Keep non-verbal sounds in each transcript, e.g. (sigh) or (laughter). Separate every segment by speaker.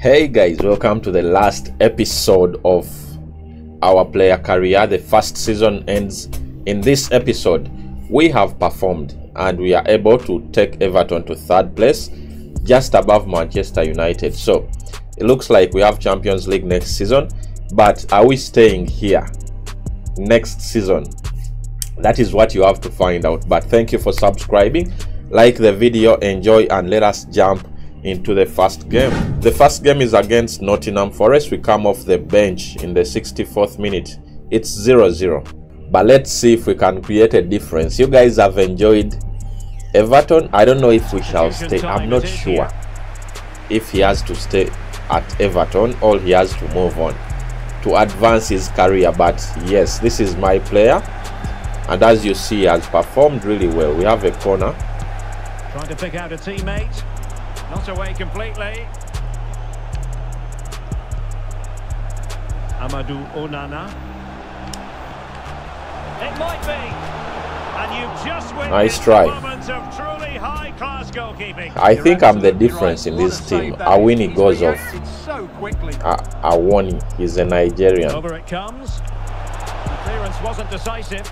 Speaker 1: Hey guys, welcome to the last episode of our player career. The first season ends in this episode. We have performed and we are able to take Everton to third place, just above Manchester United. So it looks like we have Champions League next season, but are we staying here next season? That is what you have to find out. But thank you for subscribing. Like the video, enjoy, and let us jump into the first game. The first game is against Nottingham Forest. We come off the bench in the 64th minute. It's 0 0. But let's see if we can create a difference. You guys have enjoyed Everton. I don't know if we shall stay. I'm not sure if he has to stay at Everton or he has to move on to advance his career. But yes, this is my player. And as you see, he has performed really well. We have a corner.
Speaker 2: Trying to pick out a teammate. Not away completely. Amadou Onana. It might be. And you've just
Speaker 1: Nice try.
Speaker 2: moment of truly high-class goalkeeping.
Speaker 1: I think I'm the difference in this team. Awini goes off. Awoni, he's a Nigerian.
Speaker 2: Over it comes. The clearance wasn't decisive.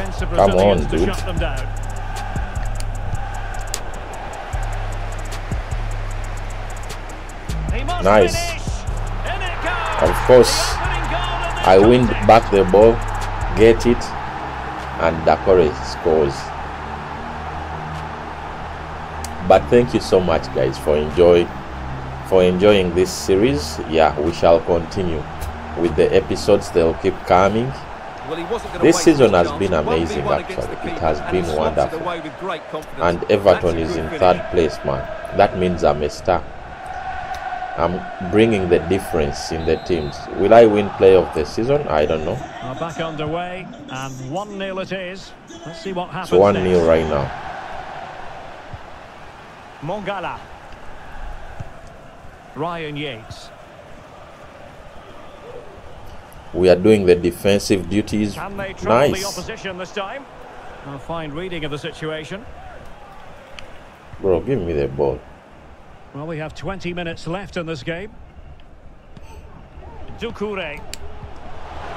Speaker 2: Defensive
Speaker 1: Come on,
Speaker 2: to
Speaker 1: dude.
Speaker 2: shut them down.
Speaker 1: Nice.
Speaker 2: finish. In it goes.
Speaker 1: Of course,
Speaker 2: The opening goal in this
Speaker 1: I win back the ball, get it, and Doucouré scores. But thank you so much, guys, for enjoy for enjoying this series. Yeah, we shall continue with the episodes. They'll keep coming.
Speaker 3: Well, he wasn't
Speaker 1: This season has been amazing,
Speaker 3: against
Speaker 1: actually. It has been
Speaker 3: he
Speaker 1: wonderful.
Speaker 3: away with great confidence.
Speaker 1: And Everton is in
Speaker 3: finish.
Speaker 1: third place, man. That means I'm a star. I'm bringing the difference in the teams. Will I win play of the Season? I don't know.
Speaker 2: Are back underway and 1-0 it is. Let's see what happens
Speaker 1: It's 1
Speaker 2: next.
Speaker 1: 0 right now.
Speaker 2: Mangala. Ryan Yates.
Speaker 1: We are doing the defensive duties.
Speaker 2: Can they trouble the
Speaker 1: Nice.
Speaker 2: opposition this time? A fine reading of the situation.
Speaker 1: Bro, give me the ball.
Speaker 2: Well, we have 20 minutes left in this game. Doucouré.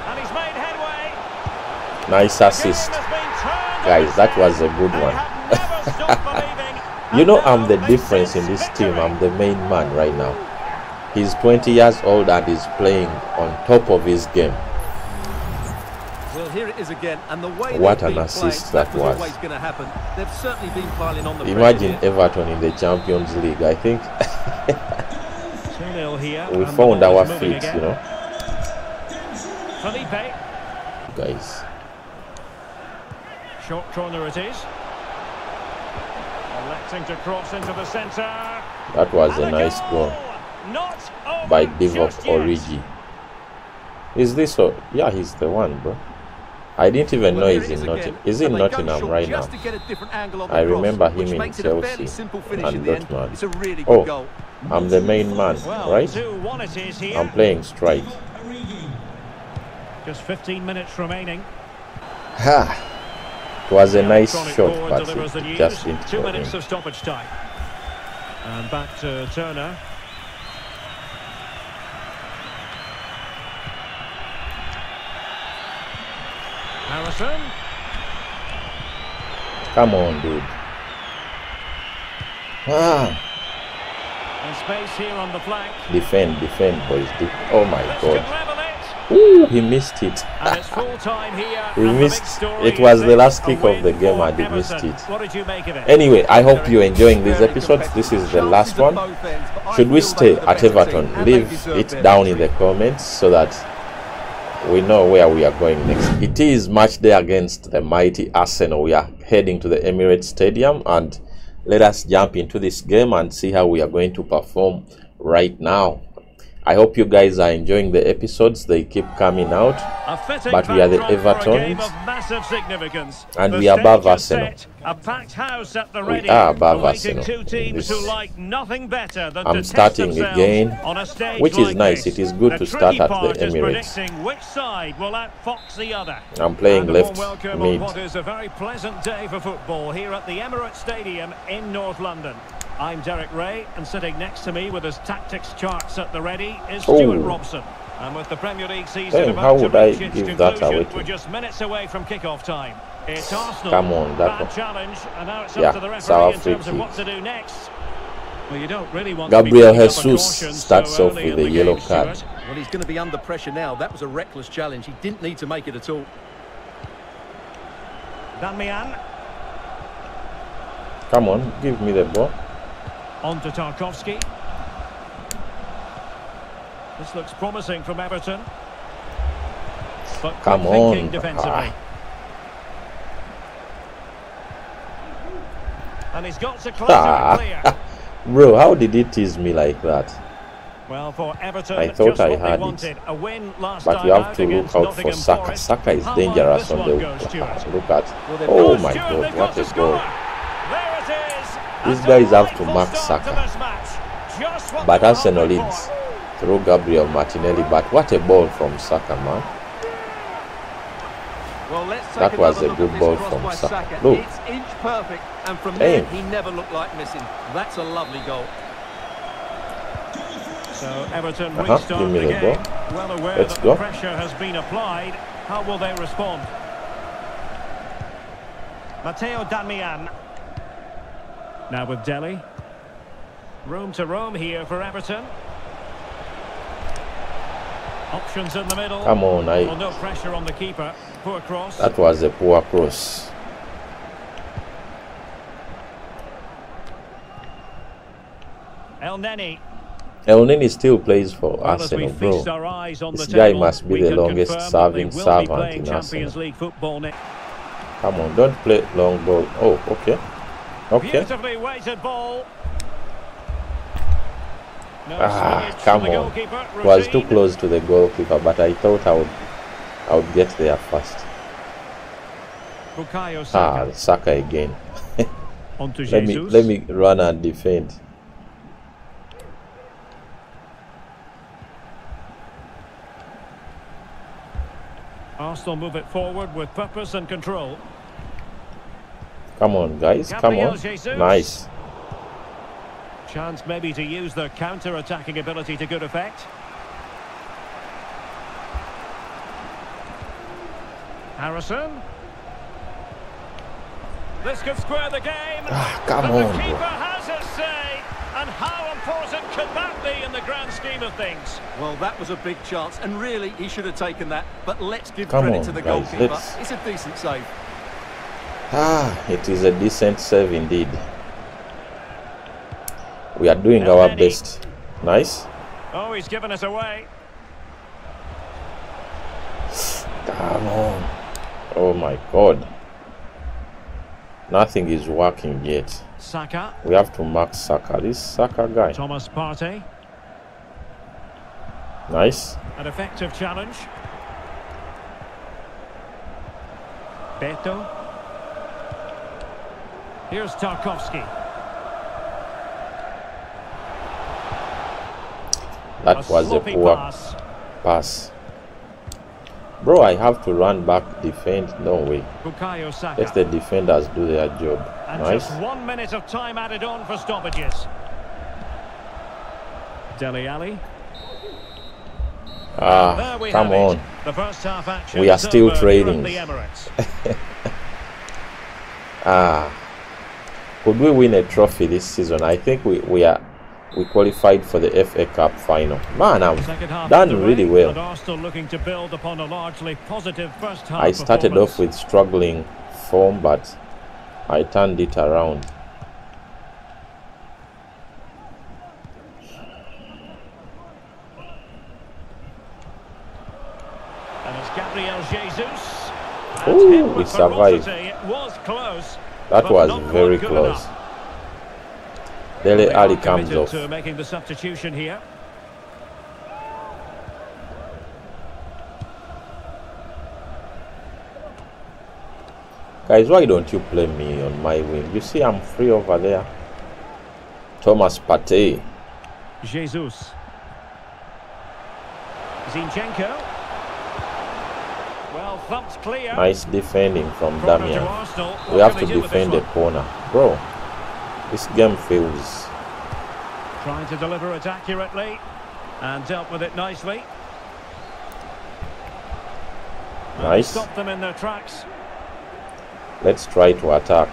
Speaker 2: And he's made headway.
Speaker 1: Nice assist.
Speaker 2: game has been turned
Speaker 1: Guys, that was a good one.
Speaker 2: have never stopped (laughs) believing.
Speaker 1: You know, I'm the difference in this team. I'm the main man right now. He's 20 years old and he's playing on top of his game.
Speaker 3: Well, here it is again, and the way
Speaker 1: What an assist
Speaker 3: playing,
Speaker 1: that was.
Speaker 3: always going to happen. They've certainly been piling on the
Speaker 1: Imagine. Everton in the Champions League. I think (laughs)
Speaker 2: here.
Speaker 1: we found our feet,
Speaker 2: again.
Speaker 1: you know,
Speaker 2: Felipe.
Speaker 1: guys.
Speaker 2: Short corner it is. Electing to cross into the centre.
Speaker 1: That was
Speaker 2: And
Speaker 1: a nice goal
Speaker 2: over
Speaker 1: by Divock. Origi. Is this? O- yeah, he's the one, bro. I didn't even
Speaker 3: Well,
Speaker 1: know he's in Nottingham. He's in
Speaker 3: and they go
Speaker 1: Nottingham right now.
Speaker 3: just to get a different angle on the
Speaker 1: I
Speaker 3: cross,
Speaker 1: remember him in
Speaker 3: makes it a fairly
Speaker 1: Chelsea
Speaker 3: simple finish
Speaker 1: and
Speaker 3: in the end.
Speaker 1: Dortmund.
Speaker 3: It's a really
Speaker 1: Oh.
Speaker 3: goal.
Speaker 1: I'm the main man,
Speaker 2: Well,
Speaker 1: right?
Speaker 2: 2-1 it is here.
Speaker 1: I'm playing strike.
Speaker 2: Just 15 minutes remaining.
Speaker 1: Ha! It was a nice shot, but it just didn't
Speaker 2: Two minutes
Speaker 1: in.
Speaker 2: of stoppage time. And back to Turner.
Speaker 1: Come on, dude. Ah!
Speaker 2: And space here on the flank.
Speaker 1: Defend, defend, boys. De- oh my
Speaker 2: could
Speaker 1: god. Ooh, he missed it.
Speaker 2: And it's full time here. (laughs)
Speaker 1: He
Speaker 2: and the big
Speaker 1: missed- it was the last kick of the game and he missed it.
Speaker 2: What did you make of it?
Speaker 1: Anyway, I hope you're enjoying these episodes. This is the last one.
Speaker 3: both ends, but I
Speaker 1: Should we stay at Everton?
Speaker 3: team, and they
Speaker 1: Leave it down in the comments so that we know where we are going next. It is match day against the mighty Arsenal. We are heading to the Emirates Stadium and let us jump into this game and see how we are going to perform right now. I hope you guys are enjoying the episodes. They keep coming out. But we are the
Speaker 2: backdrop for a game
Speaker 1: Evertons.
Speaker 2: of massive significance.
Speaker 1: And
Speaker 2: The
Speaker 1: we are above Arsenal.
Speaker 2: set, A packed house at the
Speaker 1: We
Speaker 2: ready.
Speaker 1: are above Arsenal
Speaker 2: two
Speaker 1: in
Speaker 2: teams
Speaker 1: this.
Speaker 2: like nothing better than
Speaker 1: I'm starting again,
Speaker 2: on a stage
Speaker 1: which is
Speaker 2: like
Speaker 1: nice.
Speaker 2: this.
Speaker 1: It is good
Speaker 2: the
Speaker 1: to start at the Emirates.
Speaker 2: which side will outfox the other.
Speaker 1: I'm playing
Speaker 2: And
Speaker 1: left
Speaker 2: welcome
Speaker 1: mid.
Speaker 2: what is a very pleasant day for football here at the Emirates Stadium in North London. I'm Derek Ray, and sitting next to me with his tactics charts at the ready is
Speaker 1: Oh.
Speaker 2: Stuart Robson. And with the Premier League season
Speaker 1: Damn,
Speaker 2: about
Speaker 1: how
Speaker 2: to
Speaker 1: would I
Speaker 2: reach its
Speaker 1: give that
Speaker 2: conclusion, we're just minutes away from kick-off time. It's Arsenal.
Speaker 1: Come on, that
Speaker 2: Bad
Speaker 1: one.
Speaker 2: challenge, and now it's
Speaker 1: Yeah,
Speaker 2: up to the
Speaker 1: it's our
Speaker 2: referee in
Speaker 1: free
Speaker 2: terms of what to do next. Well, you don't really want to be
Speaker 1: Gabriel
Speaker 2: picking up a
Speaker 1: Jesus
Speaker 2: caution
Speaker 1: starts
Speaker 2: so
Speaker 1: off with a yellow
Speaker 2: game,
Speaker 1: card.
Speaker 2: Stuart.
Speaker 3: Well, he's going to be under pressure now. That was a reckless challenge. He didn't need to make it at all.
Speaker 2: Darmian
Speaker 1: Come on, give me the ball.
Speaker 2: On to Tarkovsky. This looks promising from Everton. But
Speaker 1: Come
Speaker 2: thinking
Speaker 1: on.
Speaker 2: defensively.
Speaker 1: Ah.
Speaker 2: And he's got to clear
Speaker 1: Ah.
Speaker 2: clear. (laughs)
Speaker 1: Bro, how did he tease me like that?
Speaker 2: Well, for Everton,
Speaker 1: I thought I had
Speaker 2: they
Speaker 1: it.
Speaker 2: A win last
Speaker 1: But you have to look out for Saka. Saka is dangerous on the. (laughs) Look at. Oh my god, what a
Speaker 2: score.
Speaker 1: goal.
Speaker 2: There it is.
Speaker 1: These
Speaker 2: And
Speaker 1: guys have to mark
Speaker 2: start
Speaker 1: Saka.
Speaker 2: this match. Just what
Speaker 1: But
Speaker 2: they were
Speaker 1: Arsenal
Speaker 2: hoping
Speaker 1: leads through Gabriel Martinelli. But what a ball from Saka, man.
Speaker 3: Well, let's
Speaker 1: That was a good ball from
Speaker 3: by
Speaker 1: Saka.
Speaker 3: Saka.
Speaker 1: Look.
Speaker 3: It's inch perfect, and from there, he never looked like missing. That's a lovely goal.
Speaker 2: So Everton
Speaker 1: Uh-huh,
Speaker 2: restart
Speaker 1: give me
Speaker 2: the
Speaker 1: the
Speaker 2: game.
Speaker 1: ball.
Speaker 2: Well aware
Speaker 1: Let's
Speaker 2: that
Speaker 1: go.
Speaker 2: the pressure has been applied. How will they respond? Matteo Darmian. Now with Dele. Room to roam here for Everton. Options in the middle.
Speaker 1: Come on, I-
Speaker 2: Well, no pressure on the keeper. Poor cross.
Speaker 1: That was a poor cross.
Speaker 2: Elneny.
Speaker 1: El Nini still plays for
Speaker 2: Well,
Speaker 1: Arsenal, bro.
Speaker 2: feast our eyes on
Speaker 1: This
Speaker 2: the
Speaker 1: guy must be the longest serving
Speaker 2: they will be
Speaker 1: servant in
Speaker 2: Champions
Speaker 1: Arsenal.
Speaker 2: League football next.
Speaker 1: Come on, don't play long ball. Oh, okay. Okay.
Speaker 2: Beautifully weighted ball. No
Speaker 1: Ah, come on. It was too close to the goalkeeper, but I thought I would, I would get there first.
Speaker 2: Bukayo
Speaker 1: Ah,
Speaker 2: Saka.
Speaker 1: Again. (laughs) Let me let me run and defend.
Speaker 2: Arsenal move it forward with purpose and control.
Speaker 1: Come on, guys. Come on. Nice.
Speaker 2: Chance maybe to use their counter-attacking ability to good effect. Harrison. This could square the game.
Speaker 1: Ah, come
Speaker 2: but
Speaker 1: on,
Speaker 2: the
Speaker 1: bro.
Speaker 2: keeper has his say. And how important could that be in the grand scheme of things?
Speaker 3: Well, that was a big chance, and really, he should have taken that. But let's give
Speaker 1: Come
Speaker 3: credit
Speaker 1: on,
Speaker 3: to the
Speaker 1: guys,
Speaker 3: goalkeeper.
Speaker 1: let's-
Speaker 3: It's a decent save.
Speaker 1: Ah, it is a decent save indeed. We are doing
Speaker 2: El
Speaker 1: our
Speaker 2: Neni.
Speaker 1: best. Nice.
Speaker 2: Oh, he's given us away.
Speaker 1: Come on. Oh my god. Nothing is working yet.
Speaker 2: Saka.
Speaker 1: We have to mark Saka. This Saka guy.
Speaker 2: Thomas Partey.
Speaker 1: Nice.
Speaker 2: An effective challenge. Beto. Here's Tarkowski.
Speaker 1: That was a poor
Speaker 2: pass.
Speaker 1: pass. Bro, I have to run back, defend. No way. Let the defenders do their job.
Speaker 2: and
Speaker 1: Nice.
Speaker 2: just one minute of time added on for stoppages. Dele Alli.
Speaker 1: Ah, come on.
Speaker 2: The first half action.
Speaker 1: We are still
Speaker 2: over here at
Speaker 1: trading. (laughs) Ah. Could we win a trophy this season? I think we, we are we qualified for the FA Cup final. Man,
Speaker 2: half
Speaker 1: done really well.
Speaker 2: And Arsenal looking to build upon a largely positive first half
Speaker 1: I started off with struggling form, but I turned it around.
Speaker 2: And it's Gabriel Jesus.
Speaker 1: Ooh, we survived.
Speaker 2: It was close.
Speaker 1: That was very close. Dele
Speaker 2: Alli
Speaker 1: comes off.
Speaker 2: Making the substitution here.
Speaker 1: Guys, why don't you play me on my wing? You see, I'm free over there. Thomas Partey.
Speaker 2: Jesus. Zinchenko. Well, thumped clear.
Speaker 1: Nice defending from
Speaker 2: Darmian.
Speaker 1: We have to
Speaker 2: they do with
Speaker 1: defend the corner. Bro, this game feels...
Speaker 2: Trying to deliver it accurately. And dealt with it nicely.
Speaker 1: Nice.
Speaker 2: Stop them in their tracks.
Speaker 1: Let's try to attack.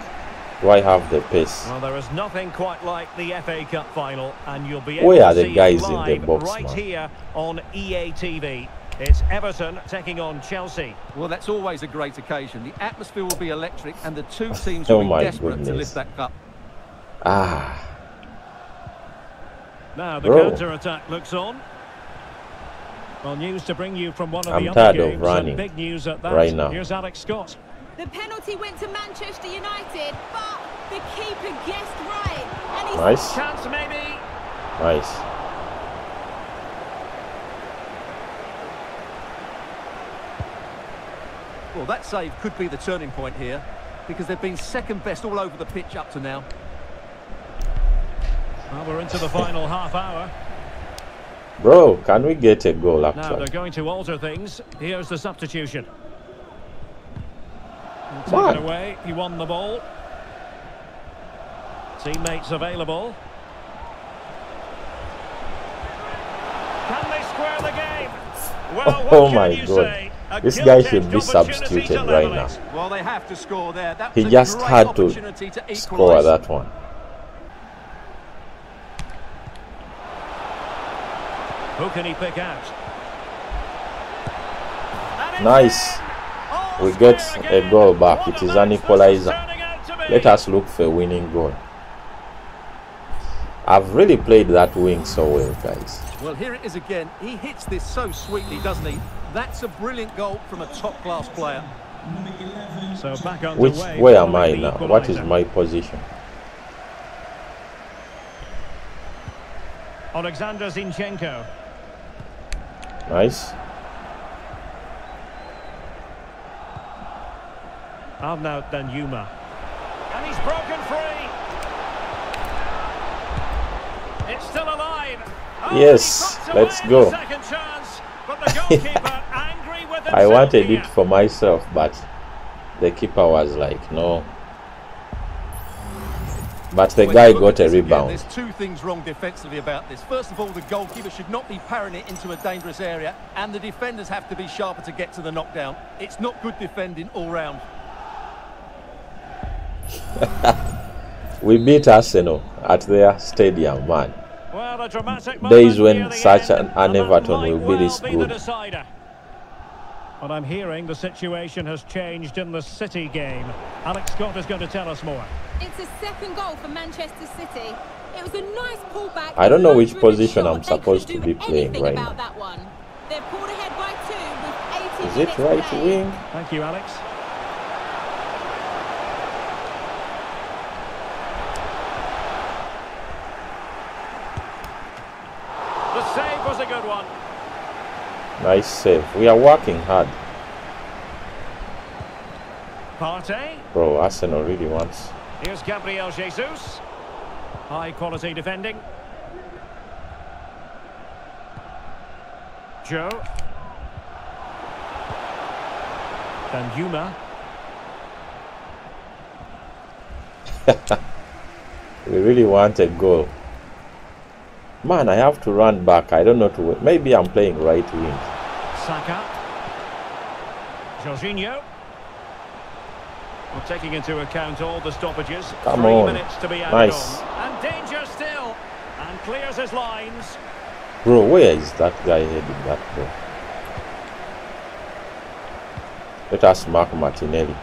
Speaker 1: Do I have the pace?
Speaker 2: Well, there is nothing quite like the FA Cup final, and you'll be able
Speaker 1: Where are the guys in the box,
Speaker 2: right
Speaker 1: man?
Speaker 2: here on EA TV. It's Everton taking on Chelsea.
Speaker 3: Well, that's always a great occasion. The atmosphere will be electric, and the two teams
Speaker 1: Oh
Speaker 3: will be
Speaker 1: my
Speaker 3: desperate to lift that cup.
Speaker 1: Ah,
Speaker 2: Now the counter-attack looks on. Well, news to bring you from one of
Speaker 1: I'm
Speaker 2: the other
Speaker 1: tired of
Speaker 2: games. and big news at that.
Speaker 1: right now.
Speaker 2: Here's Alex Scott.
Speaker 4: The penalty went to Manchester United, but the keeper guessed right. And he's
Speaker 1: nice,
Speaker 2: Chance maybe.
Speaker 1: nice.
Speaker 3: Well, that save could be the turning point here, because they've been second best all over the pitch up to now.
Speaker 2: Well, we're into the final half hour.
Speaker 1: Bro, can we get a goal
Speaker 2: Now they're going to alter things. Here's the substitution. He'll Take it away. He won the ball. Teammates available. Can they square the game? Well, what
Speaker 1: Oh
Speaker 2: can
Speaker 1: my
Speaker 2: you
Speaker 1: God.
Speaker 2: say?
Speaker 1: This guy should be substituted right now.
Speaker 3: Well, they have to score there. That
Speaker 1: He just had to
Speaker 3: to
Speaker 1: Score that one.
Speaker 2: Who can he pick out?
Speaker 1: Nice. We get a goal back. It is an equalizer.
Speaker 2: turning out to be.
Speaker 1: Let us look for a winning goal. I've really played that wing so well, guys.
Speaker 3: Well, here it is again. He hits this so sweetly, doesn't he? That's a brilliant goal from a top-class player.
Speaker 2: So back
Speaker 1: Which,
Speaker 2: underway
Speaker 1: where am I now? What is my position?
Speaker 2: Alexander Zinchenko.
Speaker 1: Nice.
Speaker 2: Arnaut Danjuma. And he's broken free. It's still alive. Oh,
Speaker 1: Yes,
Speaker 2: he puts
Speaker 1: let's
Speaker 2: away
Speaker 1: go.
Speaker 2: the Second chance, but the goalkeeper (laughs) angry with himself
Speaker 1: I wanted it for myself, but the keeper was like, no. But the guy got a rebound.
Speaker 3: There's two things wrong defensively about this. First of all, the goalkeeper should not be parrying it into a dangerous area, and the defenders have to be sharper to get to the knockdown. It's not good defending all round. (laughs)
Speaker 1: We beat Arsenal at their stadium, man.
Speaker 2: Well, a dramatic
Speaker 1: Days when such an- an Everton will be this good.
Speaker 2: decider. But I'm hearing the situation has changed in the City game. Alex Scott is going to tell us more.
Speaker 4: It's a second goal for Manchester City. It was a nice pullback.
Speaker 1: I don't know which position. I'm supposed to be
Speaker 4: do
Speaker 1: playing
Speaker 4: anything
Speaker 1: right
Speaker 4: about
Speaker 1: now.
Speaker 4: that one. They're pulled ahead by two with 80
Speaker 1: Is it right
Speaker 4: minutes played.
Speaker 1: wing?
Speaker 2: Thank you, Alex. The save was a good one.
Speaker 1: Nice save. We are working hard.
Speaker 2: Partey.
Speaker 1: Bro, Arsenal really wants.
Speaker 2: Here's Gabriel Jesus. High quality defending. Joe. Danjuma. (laughs)
Speaker 1: We really want a goal. Man, I have to run back. I don't know to. Maybe I'm playing right wing.
Speaker 2: Saka. Jorginho. Well, taking into account all the stoppages,
Speaker 1: Come
Speaker 2: three
Speaker 1: on.
Speaker 2: minutes to be added
Speaker 1: Nice.
Speaker 2: on. And danger still. And clears his lines.
Speaker 1: Bro, where is that guy heading that ball? Let us mark Martinelli.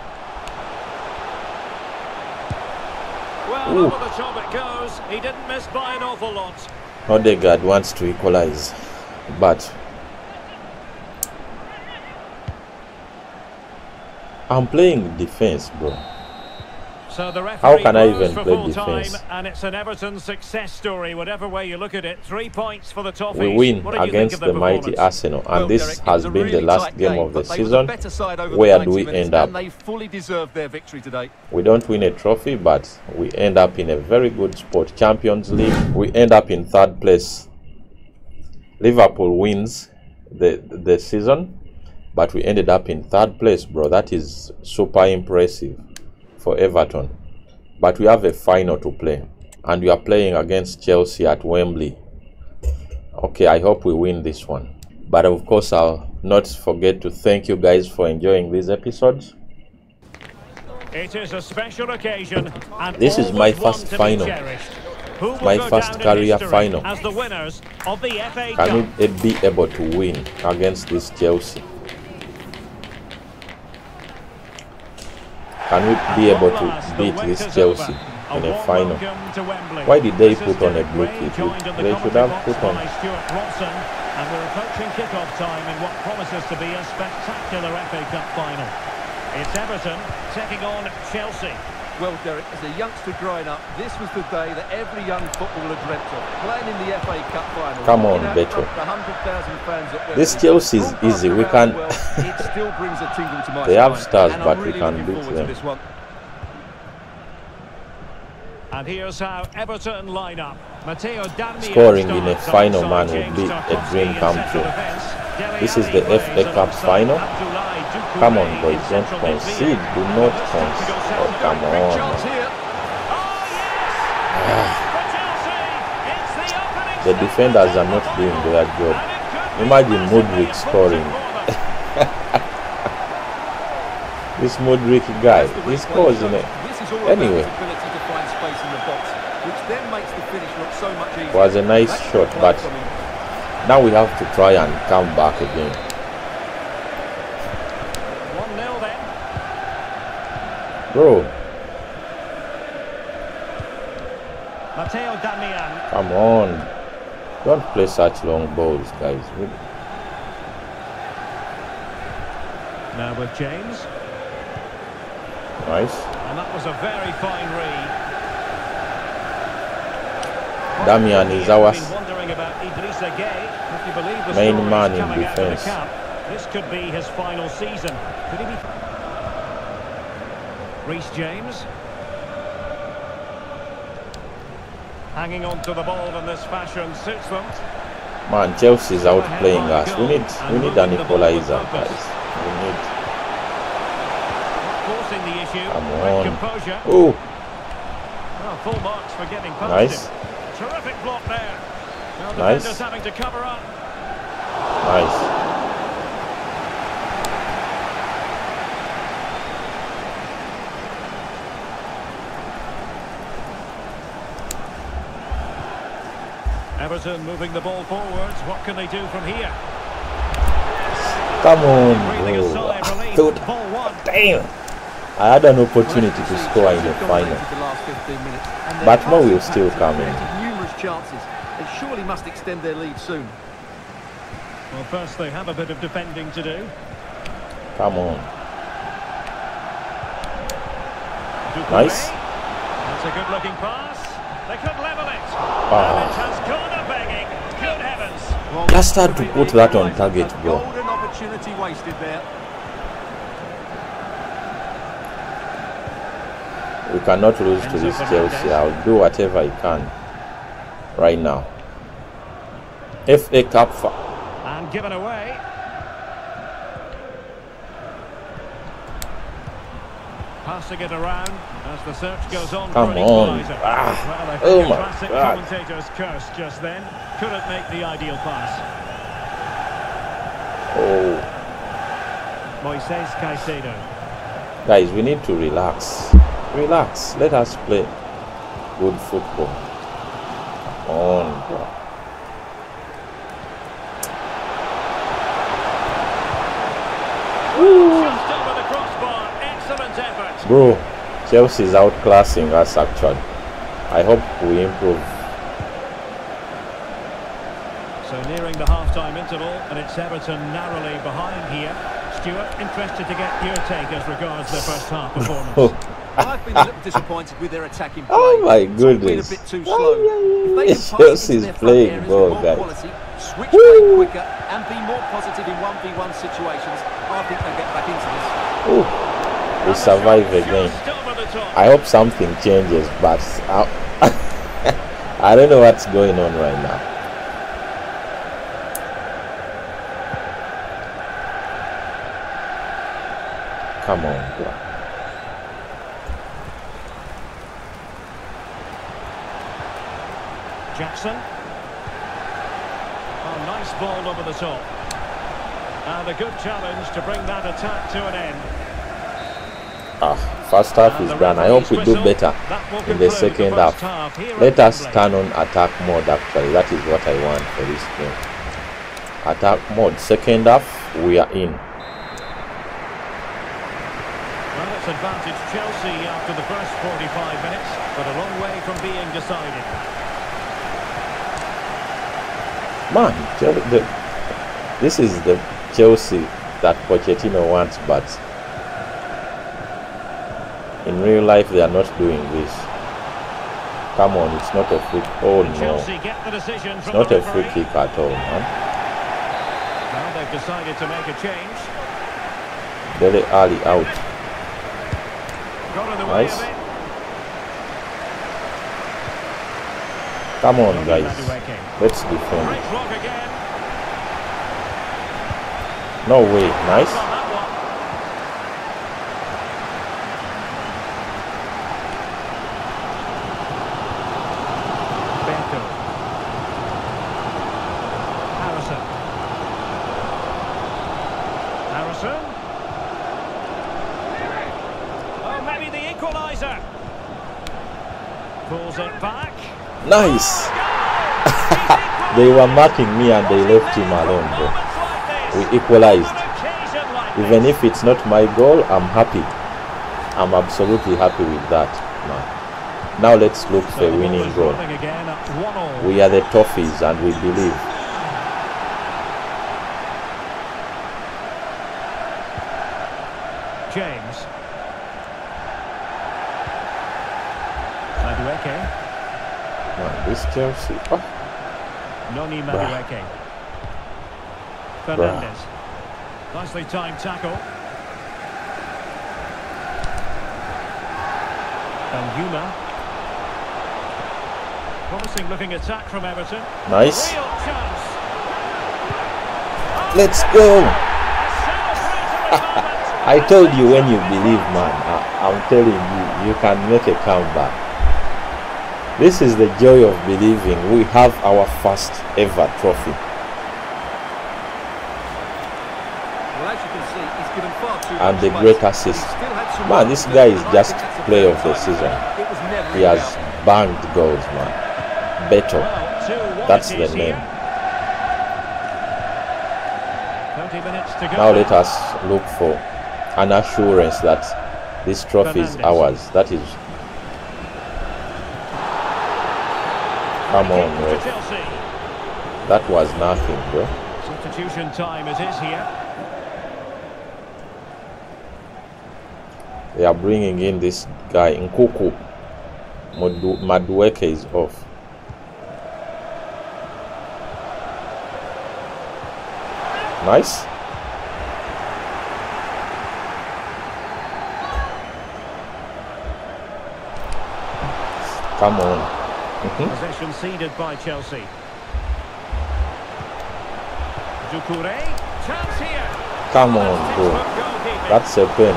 Speaker 2: Well,
Speaker 1: Ooh.
Speaker 2: over the top it goes. He didn't miss by an awful lot.
Speaker 1: Odegaard wants to equalize, but I'm playing defense, bro.
Speaker 2: So the referee
Speaker 1: can I even
Speaker 2: for
Speaker 1: play
Speaker 2: full time,
Speaker 1: defense?
Speaker 2: and it's an Everton success story, whatever way you look at it. Three points for the Toffees.
Speaker 1: We win
Speaker 2: What did you think
Speaker 1: against the mighty? Arsenal, and
Speaker 3: Well,
Speaker 1: this
Speaker 3: Derek,
Speaker 1: has
Speaker 3: was a
Speaker 1: been the last
Speaker 3: tight
Speaker 1: game of the
Speaker 3: but they were
Speaker 1: season.
Speaker 3: better side over the
Speaker 1: Where
Speaker 3: 90
Speaker 1: do we
Speaker 3: minutes,
Speaker 1: end up?
Speaker 3: And they fully deserved their victory today.
Speaker 1: We don't win a trophy, but we end up in a very good sport. Champions League, we end up in third place. Liverpool wins the the season, but we ended up in third place, bro. That is super impressive for Everton. But we have a final to play, and we are playing against Chelsea at Wembley. Okay, I hope we win this one. But of course, I'll not forget to thank you guys for enjoying these episodes.
Speaker 2: It is a special occasion, and
Speaker 1: This is my first final.
Speaker 2: cherished. Who will
Speaker 1: My first career final.
Speaker 2: as the winners of the FA?
Speaker 1: Can we be able to win against this Chelsea? Can we be able to beat this Chelsea in a final? Why did they put on a blue kit? They should have put on-
Speaker 2: and we're approaching kick-off time in what promises to be a spectacular FA Cup final. It's Everton taking on Chelsea.
Speaker 3: Well, Derek, as a youngster growing up, this was the day that every young footballer dreamt of. Playing in the FA Cup final.
Speaker 1: Come on,
Speaker 3: You
Speaker 1: Beto.
Speaker 3: 100,000 fans
Speaker 1: This
Speaker 3: Wembley.
Speaker 1: Chelsea is easy. We can-
Speaker 3: the it (laughs) still brings a tingle to my
Speaker 1: They have stars, but
Speaker 3: I'm
Speaker 1: we can beat them.
Speaker 3: To this one.
Speaker 2: And here's how Everton line up. Matteo Darmian
Speaker 1: Scoring in a final, man, would
Speaker 2: James
Speaker 1: be a dream come
Speaker 2: central
Speaker 1: true. This is the FA Cup final. Come on, boys, don't concede. Do not
Speaker 2: this time to go
Speaker 1: concede. Oh, come on.
Speaker 3: chance here.
Speaker 2: Yes! For Chelsea, it's the
Speaker 1: defenders are not doing their job.
Speaker 2: And it could be
Speaker 1: Imagine
Speaker 2: important
Speaker 1: scoring. (laughs) This Mudryk guy, he scores in it.
Speaker 3: This is all
Speaker 1: Anyway.
Speaker 3: about his ability to find space in the box, which then makes the finish look so much easier.
Speaker 1: Was a nice shot, but
Speaker 3: play from him.
Speaker 1: Now we have to try and come back again.
Speaker 2: 1-0 then.
Speaker 1: Bro,
Speaker 2: Matteo Darmian.
Speaker 1: come on. Don't play such long balls, guys.
Speaker 2: Now with James.
Speaker 1: Nice.
Speaker 2: And that was a very fine read.
Speaker 1: Darmian is
Speaker 2: We've
Speaker 1: our
Speaker 2: been wondering about Idrissa Gueye. If you believe the
Speaker 1: main man in
Speaker 2: coming out of the
Speaker 1: defence.
Speaker 2: camp, This could be his final season. Could he be? Reece James. Hanging on to the ball in this fashion suits them.
Speaker 1: Man, Chelsea's outplaying us. We need we need an equalizer, guys. We need.
Speaker 2: Forcing the issue.
Speaker 1: Come on.
Speaker 2: composure.
Speaker 1: Oh,
Speaker 2: Well, full marks for getting past
Speaker 1: Nice.
Speaker 2: It. Terrific block there. Well,
Speaker 1: Nice.
Speaker 2: defenders having to cover up.
Speaker 1: nice.
Speaker 2: Everton moving the ball forwards. What can they do from here?
Speaker 1: Come on,
Speaker 2: Breathing a
Speaker 1: bro.
Speaker 2: sigh of relief.
Speaker 1: Dude,
Speaker 2: Ball one.
Speaker 1: damn. I had an opportunity to score in the final.
Speaker 3: dominated the last 15 minutes, and their
Speaker 1: But more will still come in.
Speaker 3: Created Numerous chances. They surely must extend their lead soon.
Speaker 2: Well, first they have a bit of defending to do.
Speaker 1: Come on.
Speaker 2: Doucouré.
Speaker 1: Nice.
Speaker 2: That's a good-looking pass. They could level it.
Speaker 1: Ah.
Speaker 2: And it has corner begging. Good heavens.
Speaker 3: Well,
Speaker 1: Just had to put that on target, bro.
Speaker 3: Golden opportunity wasted there.
Speaker 1: We cannot lose to this Chelsea. I'll do whatever I can right now. FA Cup.
Speaker 2: And given away. Passing it around as the search goes on
Speaker 1: Come on. Ah.
Speaker 2: Well,
Speaker 1: Oh my
Speaker 2: classic
Speaker 1: God.
Speaker 2: commentator's curse just then. Couldn't make the ideal pass.
Speaker 1: oh,
Speaker 2: Moises Caicedo.
Speaker 1: guys, we need to relax. Relax. Let us play good football. Come on, bro.
Speaker 2: Just the crossbar. Excellent effort.
Speaker 1: Bro, Chelsea is outclassing us actually. I hope we improve.
Speaker 2: So nearing the half-time interval, and it's Everton narrowly behind here. Stuart, interested to get your take as regards their first half (laughs) performance.
Speaker 3: I've been a little disappointed with their attacking oh play.
Speaker 1: Oh my
Speaker 3: It's all been a
Speaker 1: goodness.
Speaker 3: bit too
Speaker 1: Oh,
Speaker 3: slow.
Speaker 1: yeah, yeah,
Speaker 3: they
Speaker 1: yeah.
Speaker 3: can (laughs) pass it into
Speaker 1: Chelsea's playing ball, guys.
Speaker 3: quality, switch
Speaker 1: Woo.
Speaker 3: play quicker, and be more positive in 1v1 situations, I think they'll get back into this.
Speaker 1: Ooh, we survive again.
Speaker 2: Just over the top.
Speaker 1: I hope something changes, but I, (laughs) I don't know what's going on right now. Come on, bro.
Speaker 2: Jackson. Oh, nice ball over the top. And a good challenge to bring that attack to an end.
Speaker 1: Ah, first half is done. I hope we do better in the second half. Let us turn on attack mode actually. That is what I want for this game. Attack mode. Second half, we are in.
Speaker 2: Well, it's advantage Chelsea after the first 45 minutes, but a long way from being decided.
Speaker 1: Man, the, this is the Chelsea that Pochettino wants, but in real life they are not doing this. Come on, it's not a free. Oh no,
Speaker 2: Chelsea get the decision
Speaker 1: it's not a free kick at all, man.
Speaker 2: Well, they've decided to make a change.
Speaker 1: Dele Alli out.
Speaker 2: Got in the way
Speaker 1: Nice.
Speaker 2: of it.
Speaker 1: Come on, guys, let's defend.
Speaker 2: Great block again.
Speaker 1: No way, nice.
Speaker 2: On that one. Bento. Harrison. Harrison. Oh, maybe the equaliser. Pulls it back.
Speaker 1: Nice. (laughs) They were marking me and they left him alone, bro. We equalized. Even if it's not my goal, I'm happy. I'm absolutely happy with that, man. Now let's look for a winning goal.
Speaker 2: Again at one all.
Speaker 1: We are the Toffees and we believe.
Speaker 2: James. Madueke.
Speaker 1: Man, this Chelsea. Oh,
Speaker 2: Noni Madueke. Fernandez. Nicely timed tackle. And Yuma. Promising looking attack from Everton.
Speaker 1: nice.
Speaker 2: Real chance.
Speaker 1: Let's go. (laughs)
Speaker 2: A celebratory moment. (laughs)
Speaker 1: I told you when you believe, man. I, I'm telling you, you can make a comeback. This is the joy of believing. We have our first ever trophy.
Speaker 3: Well, as you can see,
Speaker 1: And the great assist.
Speaker 3: he's still had some
Speaker 1: Man, this guy is just
Speaker 3: think that's a
Speaker 1: player of the season.
Speaker 3: It was never
Speaker 1: He has banged goals, man. Beto. That's the name.
Speaker 2: 20 minutes to go.
Speaker 1: Now let us look for an assurance that this trophy is ours. That is. Come on. That was nothing, bro.
Speaker 2: Substitution time it is here.
Speaker 1: They are bringing in this guy, Nkunku. Modu- Madueke is off. Nice. Come on. Mhm.
Speaker 2: Possession ceded by Chelsea. Doucouré. Chance here.
Speaker 1: Come on, bro. That's a pen.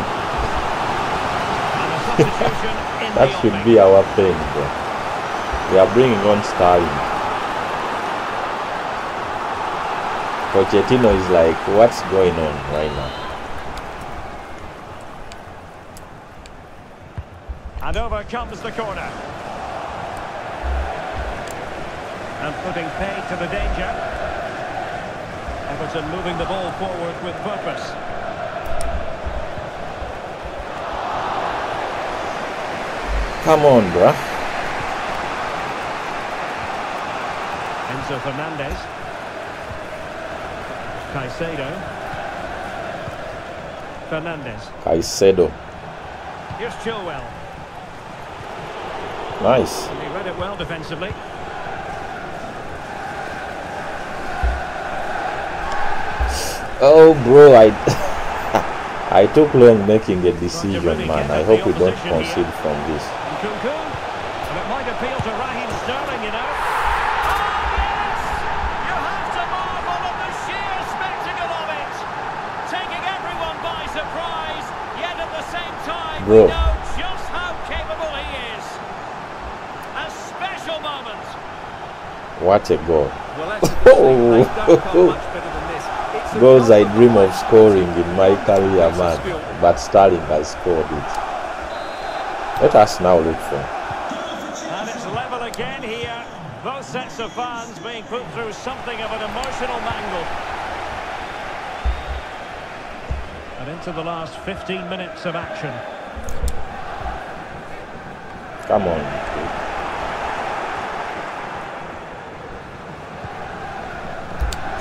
Speaker 2: And a substitution (laughs) in
Speaker 1: That should be our pen, bro. We are bringing on Sterling. Pochettino is like, what's going on right now?
Speaker 2: And over comes the corner. And putting pay to the danger. Everton moving the ball forward with purpose.
Speaker 1: Come on, bruh.
Speaker 2: Enzo Fernandez. Caicedo. Fernandez.
Speaker 1: Caicedo.
Speaker 2: Here's Chilwell.
Speaker 1: Nice.
Speaker 2: He read it well defensively.
Speaker 1: Oh, bro, I (laughs) I took long making a decision, man. I hope we don't concede from this.
Speaker 2: Nkunku. And it might appeal to Raheem Sterling, you know. Oh, yes! You have to marvel at the sheer spectacle of it. Taking everyone by surprise, yet at the same time,
Speaker 1: Bro.
Speaker 2: we know just how capable he is. A special moment.
Speaker 1: What a goal.
Speaker 3: Well, that's (laughs)
Speaker 1: Goals I dream of scoring in my career, man. But Sterling has scored it. Let us now look for.
Speaker 2: And it's level again here. Both sets of fans being put through something of an emotional mangle. And into the last 15 minutes of action.
Speaker 1: Come on.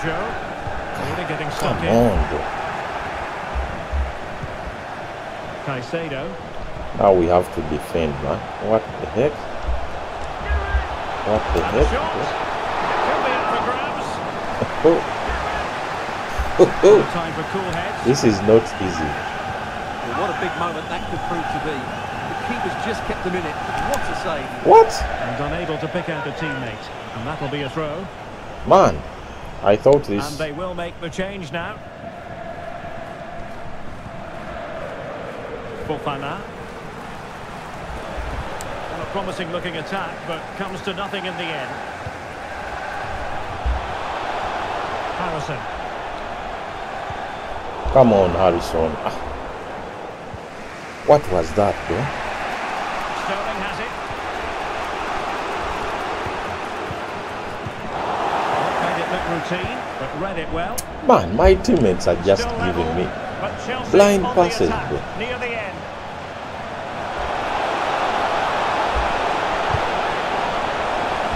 Speaker 2: Joe. Really getting stuck
Speaker 1: Come
Speaker 2: in.
Speaker 1: on, bro.
Speaker 2: Caicedo.
Speaker 1: Now we have to defend, man. What the heck? What the
Speaker 2: And
Speaker 1: heck?
Speaker 2: shot. Could be up for grabs.
Speaker 1: Oh. (laughs)
Speaker 2: No time for cool heads.
Speaker 1: this is not easy.
Speaker 3: Well, what a big moment that could prove to be. The keeper's just kept them in it. What a save.
Speaker 1: What?
Speaker 2: And unable to pick out a teammate. And that'll be a throw.
Speaker 1: Man, I thought
Speaker 2: And
Speaker 1: this.
Speaker 2: they will make the change now. Fofana. Well, a promising looking attack, but comes to nothing in the end. Harrison.
Speaker 1: Come on, Harrison. Ah. What was that, bro?
Speaker 2: Sterling has it. Made it look routine, but read it well.
Speaker 1: Man, my teammates are just giving me. blind passes.
Speaker 2: Near the end.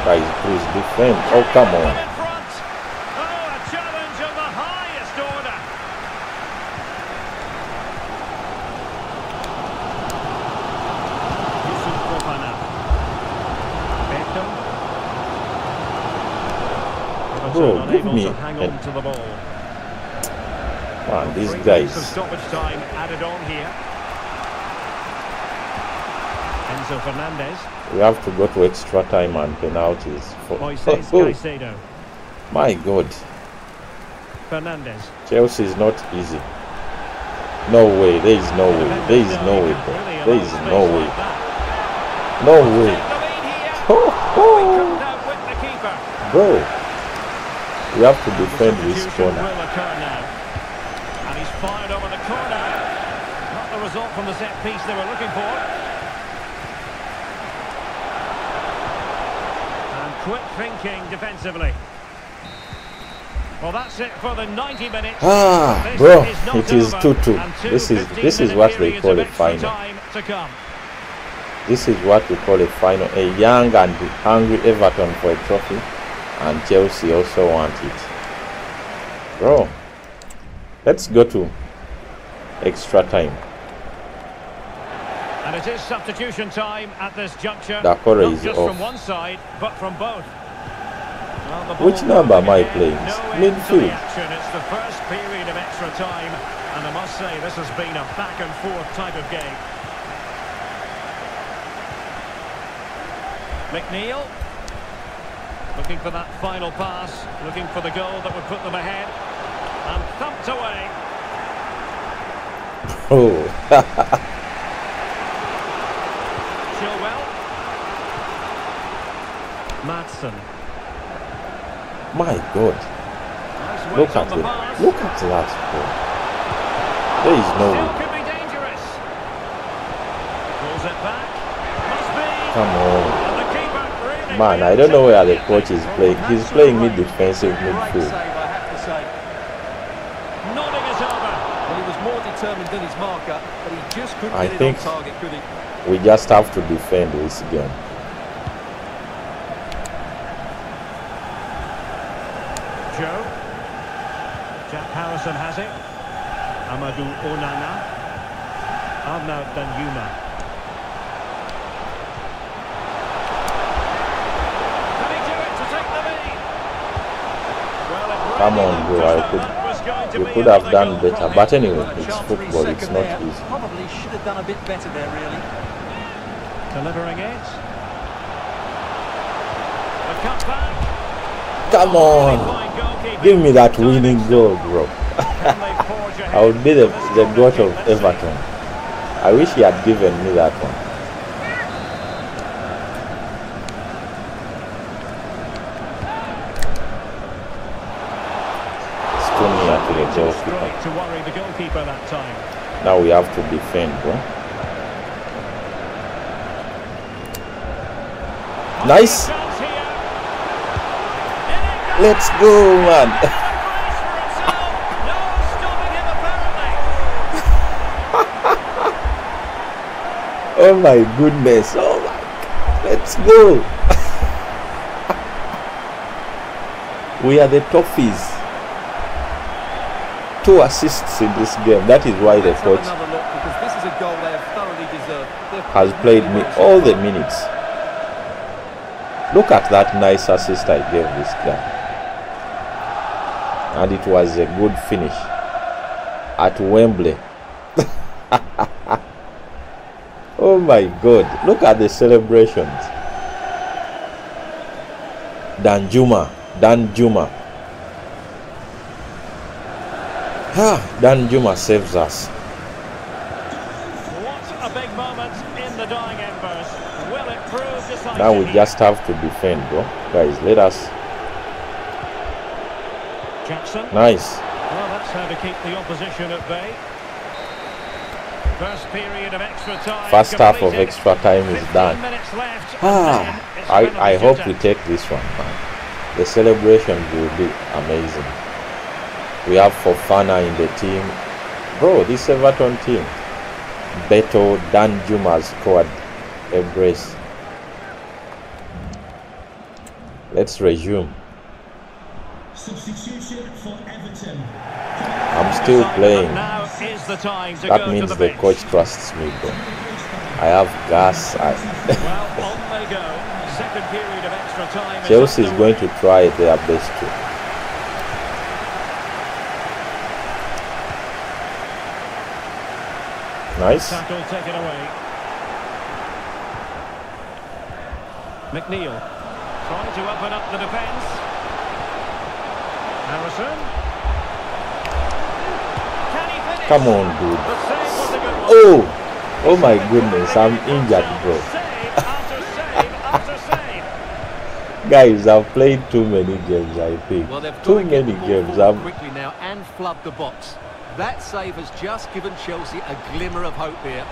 Speaker 1: Guys, please defend. Oh, come on.
Speaker 2: in front. Oh, a challenge of the highest order. Yusuf Fofana. Beckham.
Speaker 1: Bro,
Speaker 2: Everton
Speaker 1: give
Speaker 2: unable
Speaker 1: me
Speaker 2: to hang
Speaker 1: a-
Speaker 2: on to the ball.
Speaker 1: Man, these guys.
Speaker 2: time added on here. Enzo Fernandez.
Speaker 1: We have to go to extra time and penalties. For,
Speaker 2: Moises (laughs)
Speaker 1: Oh,
Speaker 2: Caicedo.
Speaker 1: my God.
Speaker 2: Fernandez.
Speaker 1: Chelsea is not easy. No way. There is no way. There is no way, bro. There is no way. No way. Oh, (laughs) oh.
Speaker 2: With the keeper.
Speaker 1: Bro, we have to defend this corner.
Speaker 2: will occur now. And he's fired over the corner. Not the result from the set piece they were looking for. And quick thinking defensively. Well, that's it for the 90 minutes.
Speaker 1: Ah,
Speaker 2: This
Speaker 1: bro,
Speaker 2: is
Speaker 1: it is
Speaker 2: over,
Speaker 1: 2-2.
Speaker 2: two
Speaker 1: This is this is what they call a final. This is what we call a final. A young and hungry Everton for a trophy, and Chelsea also want it. Bro, let's go to extra time.
Speaker 2: And it is substitution time at this juncture.
Speaker 1: The Corre
Speaker 2: Not
Speaker 1: is
Speaker 2: just
Speaker 1: off.
Speaker 2: from one side, but from both. Well,
Speaker 1: Which number am I
Speaker 2: moving
Speaker 1: playing?
Speaker 2: No
Speaker 1: Midfield.
Speaker 2: It's the first period of extra time, and I must say this has been a back and forth type of game. McNeil looking for that final pass, looking for the goal that would put them ahead, and thumped away.
Speaker 1: Oh, (laughs)
Speaker 2: Chilwell. Madsen.
Speaker 1: my God!
Speaker 2: Nice
Speaker 1: Look at
Speaker 2: the
Speaker 1: it. Look at that, bro. There is no way.
Speaker 2: could be dangerous. Pulls it back. Must be.
Speaker 1: Come on.
Speaker 2: And the keeper really
Speaker 1: Man, I don't know where the coach is playing. He's playing mid defensive midfield.
Speaker 3: determined his marker, but he just couldn't
Speaker 1: I
Speaker 3: get
Speaker 1: think
Speaker 3: it on target, could he?
Speaker 1: We just have to defend this game.
Speaker 2: Joe. Jack Harrison has it. Amadou Onana. Arnaut Danjuma.
Speaker 1: Come on, bro. I could you could have done better, but anyway, it's football. It's not easy.
Speaker 3: Probably should have done a bit better there, really.
Speaker 2: Delivering it. The cutback.
Speaker 1: Come oh, on, give me that winning goal, bro. (laughs) I would be the the god of Everton. I wish he had given me that one. It's too near to
Speaker 2: to worry the goalkeeper that time.
Speaker 1: Now we have to defend, bro. Nice. Let's go, man. (laughs)
Speaker 2: No stopping him apparently. (laughs)
Speaker 1: Oh my goodness. Oh my. Let's go. (laughs) we are the toughies. Two assists in this game. That is why the coach
Speaker 3: another look because this is a goal they have thoroughly
Speaker 1: has played me all the minutes. Look at that nice assist I gave this guy. And it was a good finish at Wembley. (laughs) oh my god. Look at the celebrations. Danjuma. Dan Juma. Ah, Danjuma saves us.
Speaker 2: What a big moment in the dying embers. Will it prove decisive?
Speaker 1: Now we just have to defend, bro. Guys, let us.
Speaker 2: Jackson.
Speaker 1: Nice.
Speaker 2: Well, that's how to keep the opposition at bay. First period of extra time.
Speaker 1: First half of extra time is done. Ah,
Speaker 2: and then it's
Speaker 1: I, I hope we take this one. man. The celebrations will be amazing. We have Fofana in the team. Bro, this Everton team. Beto, Danjuma scored a brace. Let's resume.
Speaker 5: Substitution for Everton.
Speaker 1: I'm still playing.
Speaker 2: Now is the time to
Speaker 1: That means the
Speaker 2: the
Speaker 1: coach trusts me, bro. I have gas. I, (laughs)
Speaker 2: Well, on they go. Second period of extra time. is
Speaker 1: Chelsea is going to try their best to. Nice.
Speaker 2: Tackle taken away. McNeil trying to open up the defence. Harrison. Can he?
Speaker 1: Come on, dude.
Speaker 2: The save was a good one.
Speaker 1: Oh, oh my goodness, I'm injured, bro.
Speaker 2: Save after save after save. (laughs)
Speaker 1: Guys, I've played too many games. I think
Speaker 3: Well, they've got
Speaker 1: too many games. I'm,
Speaker 3: quickly now and flood the box. That save has just given Chelsea a glimmer of hope here.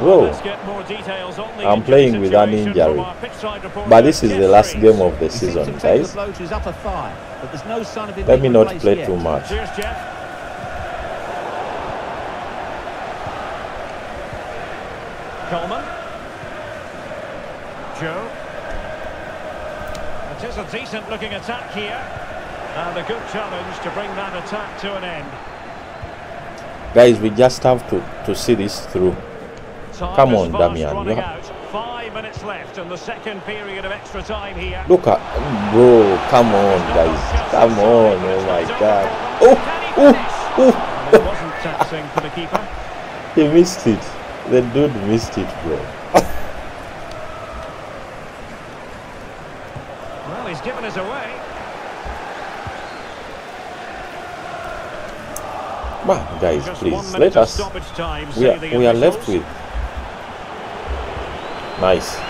Speaker 1: bro.
Speaker 2: Let's get more details on the
Speaker 1: I'm playing with an injury.
Speaker 2: from our pitchside reporter,
Speaker 1: But this is the last game of the
Speaker 6: He seems to
Speaker 1: season, guys.
Speaker 6: the blow to his upper thigh, but there's no sign of him
Speaker 1: Let me not play
Speaker 6: yet.
Speaker 1: too much.
Speaker 2: Coleman. Joe. It is a decent looking attack here. And a good challenge to bring that attack to an end.
Speaker 1: Guys, we just have to to see this through.
Speaker 2: Time
Speaker 1: Come on,
Speaker 2: Darmian,
Speaker 1: you
Speaker 2: Five minutes left in the second period of extra time here.
Speaker 1: Look at, bro. Come on, guys. Come on. Oh my God. Oh, oh, oh.
Speaker 2: It wasn't taxing for the keeper. (laughs)
Speaker 1: He missed it. The dude missed it, bro. (laughs)
Speaker 2: Well, he's given us away.
Speaker 1: Man, guys, please let us.
Speaker 2: time.
Speaker 1: We are, we are left with. Nice.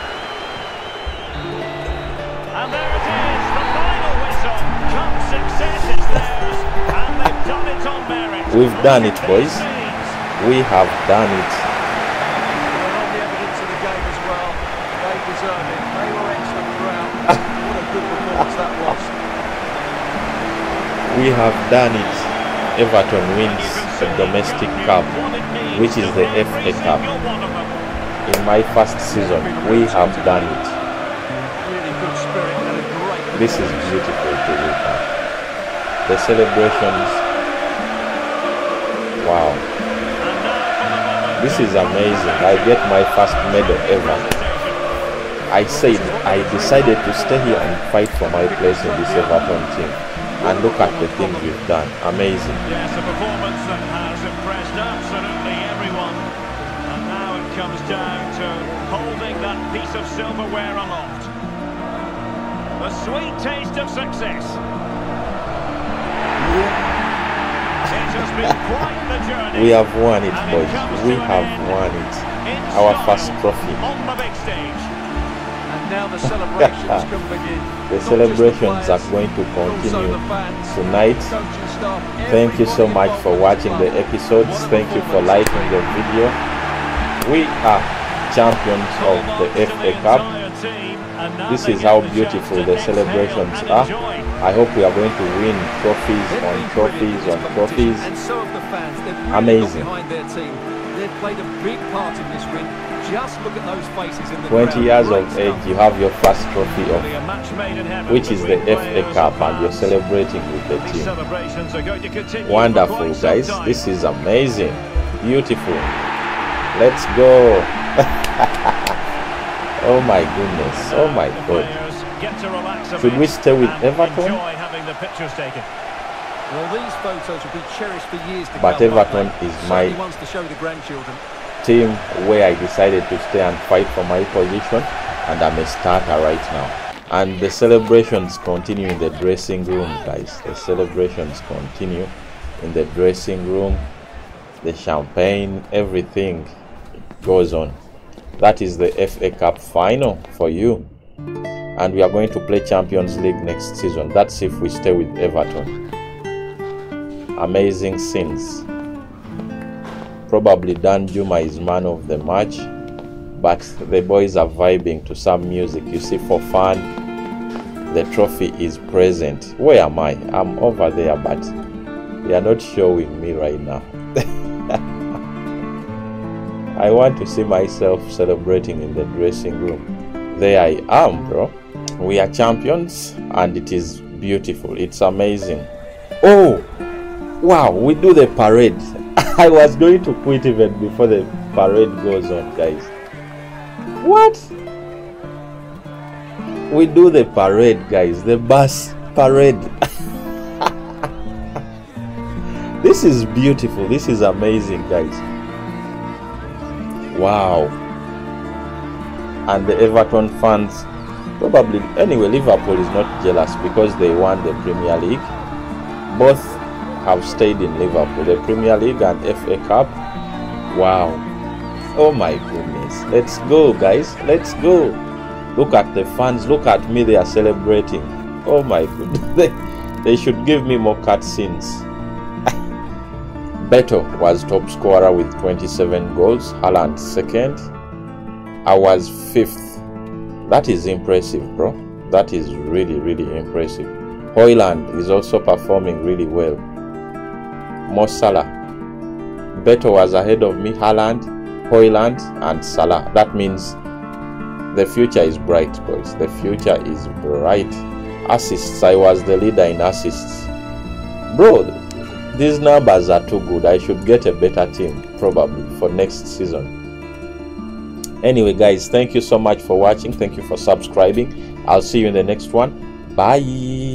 Speaker 2: And there it is, the final whistle. Cup success is theirs, and they've done it on merit.
Speaker 1: We've done it, boys. We have done it.
Speaker 3: Well, on the evidence of the game as well, they deserve it. They were excellent throughout. what a good performance that was.
Speaker 1: We have done it. Everton wins the domestic cup, which is the FA Cup. In my first season, we have done it. This is beautiful to look at. The celebrations. Wow. This is amazing. I get my first medal ever. I said I decided to stay here and fight for my place in this Everton team. And look at the things we've done. Amazing.
Speaker 2: Yes, a performance that has impressed absolutely everyone. And now it comes down to holding that piece of silverware aloft. The sweet taste of success. It has been (laughs) quite the journey.
Speaker 1: We have won it, boys. We have won it. Our first trophy.
Speaker 2: The.
Speaker 3: And now the (laughs) celebrations can begin.
Speaker 1: The
Speaker 3: Not just
Speaker 1: celebrations are going to continue tonight. Thank you so much for watching the episodes. Thank you for liking the video. We are champions of the FA Cup. This is how beautiful the celebrations are. I hope we are going to win trophies on trophies on trophies.
Speaker 3: competition, And so have the fans. They've really
Speaker 1: Amazing.
Speaker 3: behind their team. They've played a big part in this win. Just look at those faces in the
Speaker 1: 20 years of age, you have your first trophy of
Speaker 2: A match made in heaven
Speaker 1: which is the FA Cup,
Speaker 2: and
Speaker 1: and you're celebrating with the team.
Speaker 2: celebrations are going to continue for
Speaker 1: Wonderful, guys. This is amazing. Beautiful. Let's go. (laughs) oh my goodness. Uh, oh my god.
Speaker 2: players get to relax a
Speaker 1: Should we stay with
Speaker 2: and
Speaker 1: Everton?
Speaker 2: Enjoy having the pictures taken.
Speaker 3: Well, these photos will be cherished for years to
Speaker 1: But
Speaker 3: come. won't
Speaker 1: Everton
Speaker 3: they?
Speaker 1: is my- Team where I decided to stay and fight for my position, and I'm a starter right now. And the celebrations continue in the dressing room, guys. The celebrations continue in the dressing room. The champagne, everything goes on. That is the FA Cup final for you. And we are going to play Champions League next season. That's if we stay with Everton. Amazing scenes. Probably Danjuma is man of the match, but the boys are vibing to some music. You see, for fun, the trophy is present. Where am I? I'm over there, but they are not showing me right now. (laughs) I want to see myself celebrating in the dressing room. There I am, bro. We are champions, and it is beautiful. It's amazing. Oh, wow! We do the parade. (laughs) I was going to quit even before the parade goes on, guys. What? We do the parade, guys. The bus parade. (laughs) this is beautiful. This is amazing, guys. Wow. And the Everton fans, probably, anyway, Liverpool is not jealous because they won the Premier League. Both have stayed in Liverpool, the Premier League and FA Cup. Wow. Oh my goodness. Let's go, guys. Let's go. Look at the fans. Look at me. They are celebrating. Oh my goodness. (laughs) They, should give me more cutscenes. (laughs) Beto was top scorer with 27 goals. Haaland second. I was fifth. That is impressive, bro. That is really, really impressive. Højlund is also performing really well. Mo Salah. Beto was ahead of me, Haaland, Højlund, and Salah. That means the future is bright, boys. The future is bright. Assists, I was the leader in assists. Bro, these numbers are too good. I should get a better team, probably, for next season. Anyway, guys, thank you so much for watching. Thank you for subscribing. I'll see you in the next one. Bye.